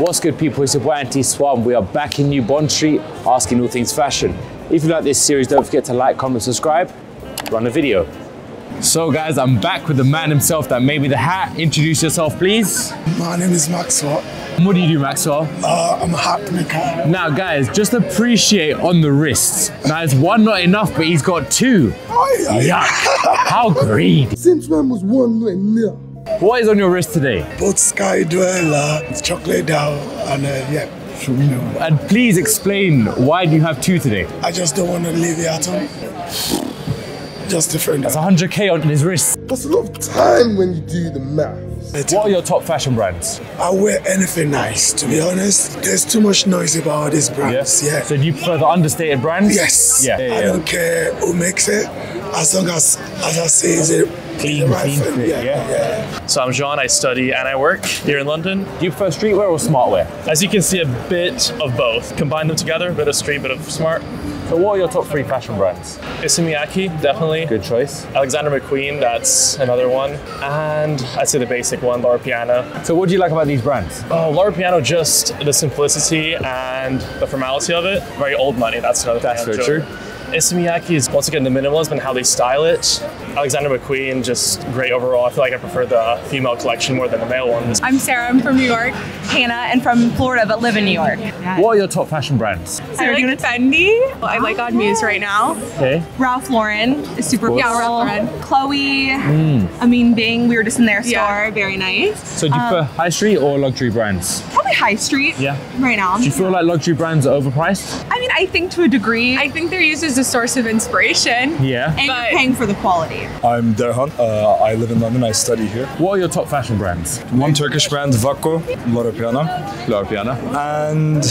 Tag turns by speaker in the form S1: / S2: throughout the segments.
S1: What's good, people? It's your boy Antoni Suave. We are back in New Bond Street asking all things fashion. If you like this series, don't forget to like, comment, subscribe. Run the video. So, guys, I'm back with the man himself that made me the hat. Introduce yourself, please.
S2: My name is Maxwell.
S1: What do you do, Maxwell?
S2: Uh, I'm a hat maker.
S1: Now, guys, just appreciate on the wrists. Now, it's one not enough, but he's got two.
S2: Oh, yeah.
S1: Yuck! How greedy!
S2: Since when was one no near?
S1: What is on your wrist today?
S2: Both Sky Dweller, Chocolate Dial, and uh, yeah.
S1: And please explain why do you have two today?
S2: I just don't want to leave the atom. Just different.
S1: It's 100k on his wrist.
S2: That's a lot of time when you do the math.
S1: What are your top fashion brands?
S2: I wear anything nice, to be honest. There's too much noise about these brands. Yeah.
S1: So do you prefer the understated brands?
S2: yes.
S1: Yeah. yeah,
S2: I
S1: yeah.
S2: don't care who makes it, as long as, as I say, is it
S1: Clean,
S2: right
S1: clean fit,
S2: Yeah,
S1: yeah.
S2: yeah.
S3: So I'm Jean, I study and I work here in London.
S1: Do you prefer streetwear or smartwear?
S3: As you can see, a bit of both. Combine them together, a bit of street, bit of smart.
S1: So what are your top three fashion brands?
S3: Issey Miyake, definitely.
S1: Good choice.
S3: Alexander McQueen, that's another one. And I'd say the basic one, Laura Piana.
S1: So what do you like about these brands?
S3: Oh, Laura Piano, just the simplicity and the formality of it. Very old money, that's another
S1: That's
S3: thing I
S1: very
S3: enjoy.
S1: true.
S3: Issey Miyake is once again the minimalism and how they style it. Alexander McQueen, just great overall. I feel like I prefer the female collection more than the male ones.
S4: I'm Sarah. I'm from New York. Hannah, and from Florida, but live in New York.
S1: What are your top fashion brands?
S4: I like Fendi. I like On Muse right now.
S1: Okay.
S4: Ralph Lauren is super
S1: course.
S4: Yeah, Ralph Lauren. Chloe. Anine Bing. We were just in their store. Very nice.
S1: So do you prefer high street or luxury brands?
S4: Probably High Street.
S1: Yeah.
S4: Right now.
S1: Do you feel like luxury brands are overpriced?
S4: I mean, I think to a degree.
S5: I think they're used as a source of inspiration.
S1: Yeah.
S4: and
S5: but-
S4: you're paying for the quality.
S6: I'm Derhan. Uh, I live in London. I study here.
S1: What are your top fashion brands?
S6: One Turkish brand, Vakko, Loro Piana,
S1: Laura Piana.
S6: and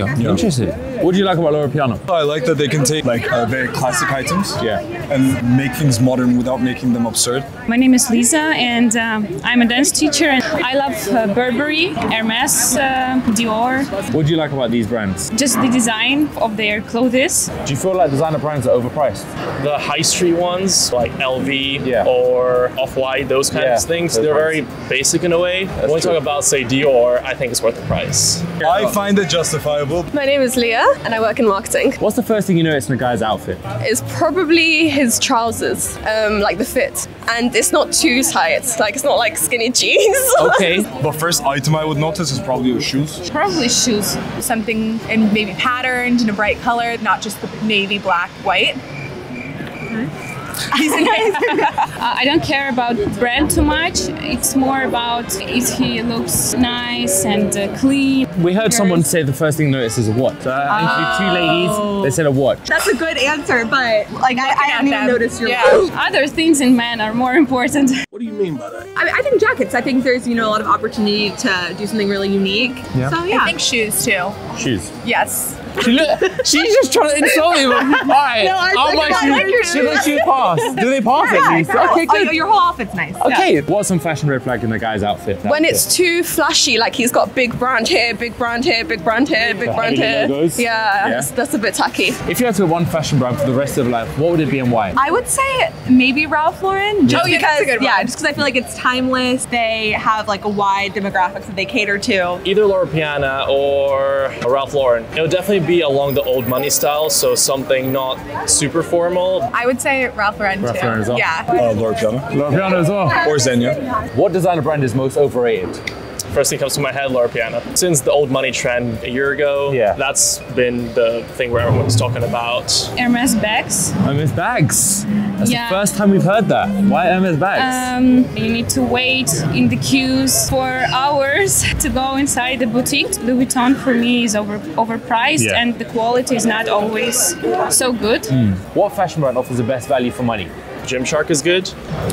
S6: Brioni.
S1: Brioni. Interesting. What do you like about Laura Piana?
S6: I like that they can take like uh, very classic items
S1: Yeah.
S6: and make things modern without making them absurd.
S7: My name is Lisa, and um, I'm a dance teacher. And I love uh, Burberry, Hermes, uh, Dior.
S1: What do you like about these brands?
S7: Just the design of their clothes.
S1: Do you feel like designer brands are overpriced?
S3: the high street ones like LV
S1: Yeah.
S3: or Off White, those kinds
S1: Yeah,
S3: of things, they're
S1: ones.
S3: very basic in a way. when we talk about, say, Dior, I think it's worth the price.
S6: I find it justifiable.
S5: My name is Leah and I work in marketing.
S1: What's the first thing you notice in a guy's outfit?
S5: It's probably his trousers, um, like the fit. And it's not too tight. Like it's not like skinny jeans.
S1: Okay.
S6: The first item I would notice is probably your shoes.
S4: Probably shoes.
S5: Something in maybe patterned in a bright color, not just the navy, black, white.
S7: Uh, I don't care about brand too much. It's more about if he looks nice and uh, clean.
S1: We heard someone say the first thing you notice is a watch. So I interviewed two ladies. They said a watch.
S4: That's a good answer, but like I, I didn't even
S5: them.
S4: notice your
S5: Yeah.
S4: watch.
S7: Other things in men are more important.
S2: What do you mean by that?
S4: I, I think jackets. I think there's you know a lot of opportunity to do something really unique.
S1: Yeah.
S4: So yeah.
S5: I think shoes too.
S1: Shoes.
S5: Yes.
S1: She look, she's just trying to insult me. But, all right.
S4: No, I
S1: I'll
S4: think
S1: buy
S4: I
S1: shoes.
S4: like
S1: She lets you pass. Do they pass at least?
S4: Yeah,
S1: Okay,
S4: oh, your whole outfit's nice.
S1: Okay. What's some fashion red flag in the guy's outfit?
S5: When it's too flashy, like he's got big brand here, big brand here, big brand here, big
S1: The
S5: brand here.
S1: logos?
S5: Yeah,
S1: Yeah.
S5: That's, that's a bit tacky.
S1: If you had to wear one fashion brand for the rest of your life, what would it be and why?
S4: I would say maybe Ralph Lauren. Just
S5: Oh, yeah,
S4: because,
S5: that's a good
S4: yeah, just because I feel like it's timeless. They have like a wide demographics that they cater to.
S3: Either Laura Piana or Ralph Lauren. It would definitely be along the old money style, so something not super formal.
S5: I would say Ralph Lauren
S1: Ralph. Lauren as well?
S5: Yeah.
S6: Uh, Loro Piana
S1: Laura Piana as well.
S6: or Zegna.
S1: What designer brand is most overrated?
S3: First thing comes to my head, Laura Piana. Since the old money trend a year ago,
S1: Yeah.
S3: that's been the thing where everyone's talking about.
S7: Hermes bags.
S1: Hermes bags. That's
S7: Yeah.
S1: the first time we've heard that. Why Hermes bags?
S7: Um, you need to wait in the queues for hours to go inside the boutique. Louis Vuitton for me is over overpriced,
S1: Yeah.
S7: and the quality is not always so good.
S1: what fashion brand offers the best value for money?
S3: Gymshark is good.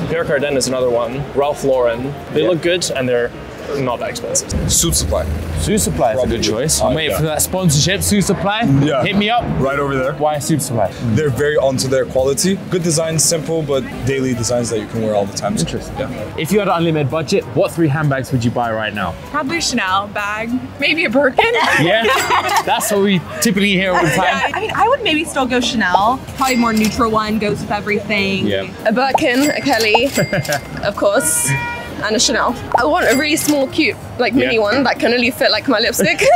S3: Pierre Cardin is another one. Ralph Lauren. They
S1: Yeah.
S3: look good and they're not that expensive.
S6: Suit supply.
S1: Suit Supply is a good choice.
S6: Uh,
S1: I'm waiting
S6: yeah.
S1: for that sponsorship. Suit Supply.
S6: Yeah.
S1: Hit me up.
S6: Right over there.
S1: Why Suit Supply?
S6: They're very onto their quality. Good designs, simple, but daily designs that you can wear all the time.
S1: Interesting.
S6: Yeah.
S1: If you had an unlimited budget, what three handbags would you buy right now?
S5: Probably Chanel bag, maybe a Birkin.
S1: Yeah, that's what we typically hear all the time.
S4: I mean, I would maybe still go Chanel. Probably more neutral one, goes with everything.
S1: Yeah.
S5: a Birkin, a Kelly, of course, and a Chanel. I want a really small, cute like mini
S1: Yeah.
S5: one that can only fit like my lipstick.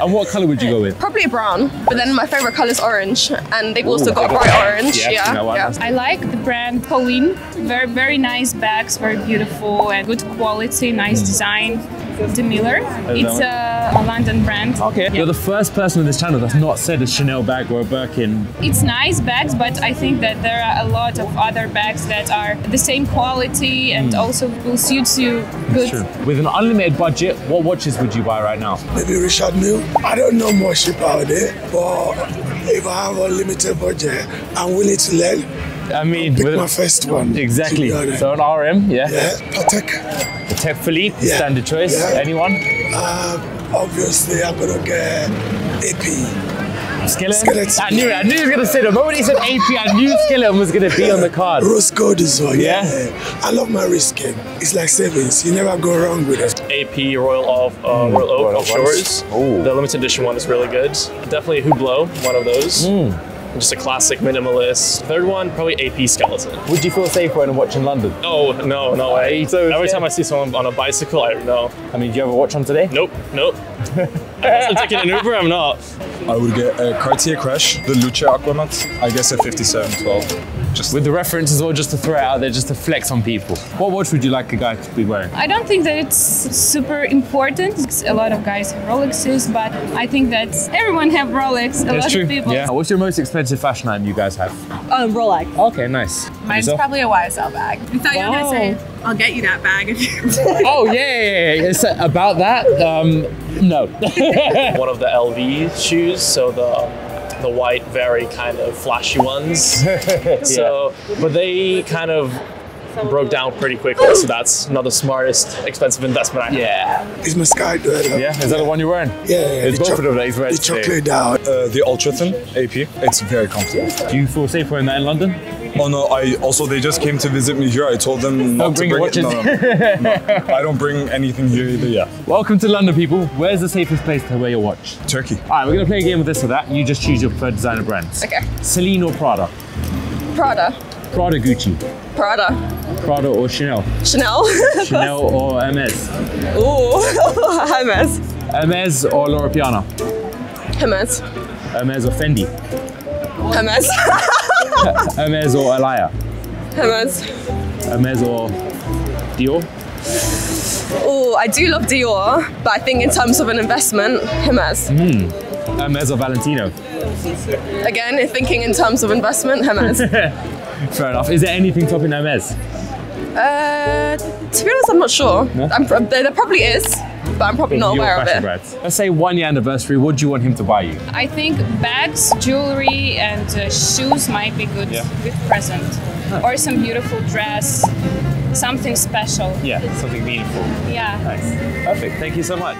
S1: And what color would you go with?
S5: Probably a brown, but then my favorite color is orange, and they've also
S1: Ooh,
S5: got
S1: got
S5: bright
S1: orange.
S5: orange.
S1: Yeah,
S5: Yeah,
S1: you know what?
S5: yeah.
S7: I like the brand Polène. Very, very nice bags, very beautiful and good quality, nice mm. design. DeMellier. It's a, a London brand.
S1: Okay. You're the first person on this channel that's not said a Chanel bag or a Birkin.
S7: It's nice bags, but I think that there are a lot of other bags that are the same quality and hmm. also will suit you good.
S1: With an unlimited budget, what watches would you buy right now?
S2: Maybe Richard Mille. I don't know much about it, but if I have a limited budget, I'm willing to learn.
S1: I mean,
S2: Pick
S1: with
S2: my first one.
S1: exactly.
S2: to be honest.
S1: So an RM, yeah.
S2: yeah, Patek.
S1: The Tech Philippe,
S2: Yeah.
S1: standard choice.
S2: Yeah.
S1: Anyone?
S2: Uh, obviously, I'm gonna get AP.
S1: Skeleton?
S2: Skeleton.
S1: I knew it. I knew he was gonna say that. The moment he said AP, I knew Skeleton was gonna be on the card.
S2: Rose gold as well.
S1: Yeah?
S2: Yeah. I love my wrist game. It's like savings. You never go wrong with it.
S3: AP Royal of uh, Royal Oak
S1: Royal
S3: of
S1: Oaks.
S3: Shores. The limited edition one is really good. Definitely Hublot, one of those. Just a classic minimalist. Third one, probably AP Skeleton.
S1: Would you feel safe wearing a watch in London?
S3: Oh no, no way.
S1: So
S3: Every
S1: scared.
S3: time I see someone on a bicycle, I know.
S1: I mean, do you have a watch on today?
S3: Nope, nope. I'm taking an Uber, I'm not.
S6: I would get a Cartier Crash, the Luce Aquanaut. I guess a 5712. Just
S1: With the references or just to throw it out there, just to flex on people. What watch would you like a guy to be wearing?
S7: I don't think that it's super important. A lot of guys have Rolexes, but I think that everyone have Rolex. A lot of people.
S1: Yeah. What's your most expensive fashion item you guys have?
S4: Um, Rolex.
S1: Okay, nice.
S4: Mine's
S1: Yourself?
S4: probably a YSL bag. I thought you were gonna say, I'll get you that bag if you.
S1: Oh yeah, yeah, yeah, yeah. It's, uh, about that. Um, no.
S3: One of the LV shoes, so the the white, very kind of flashy ones. So, but they kind of broke down pretty quickly. So that's not the smartest, expensive investment I have.
S1: yeah.
S2: It's my Sky Dweller.
S1: Yeah. Is that the one you're wearing?
S2: Yeah, yeah.
S1: It's
S2: the
S1: both of them that he's wearing
S2: The
S1: today.
S2: chocolate dial.
S6: uh, the Ultra Thin AP. It's very comfortable.
S1: Do you feel safe wearing that in London?
S6: Oh no! I also they just came to visit me here. I told them not
S1: Don't bring
S6: to bring it. No, no, no. I don't bring anything here either. Yeah,
S1: Welcome to London, people. Where's the safest place to wear your watch?
S6: Turkey.
S1: All right, we're gonna play a game with this or that. You just choose your preferred designer brands.
S5: Okay.
S1: Celine or Prada?
S5: Prada,
S1: Prada, Gucci.
S5: Prada,
S1: Prada or Chanel?
S5: Chanel.
S1: Chanel or Hermes?
S5: Ooh, Hermes,
S1: Hermes or Laura Piana?
S5: Hermes,
S1: Hermes or Fendi?
S5: Hermes,
S1: Hermes or Alaïa?
S5: Hermes.
S1: Hermes or Dior?
S5: Oh, I do love Dior, but I think in terms of an investment, Hermes. Hmm.
S1: Hermes or Valentino?
S5: Again, if thinking in terms of investment, Hermes.
S1: Fair enough. Is there anything topping Hermes?
S5: uh, to be honest, I'm not sure. I'm, there, there probably is, but I'm probably not
S1: Your
S5: aware of it.
S1: brands. Let's say one year anniversary. What do you want him to buy you?
S7: I think bags, jewelry, and uh, shoes might be good,
S1: Yeah.
S7: good present. Or some beautiful dress, something special.
S1: Yeah, something meaningful.
S7: Yeah.
S1: Nice. Perfect. Thank you so much.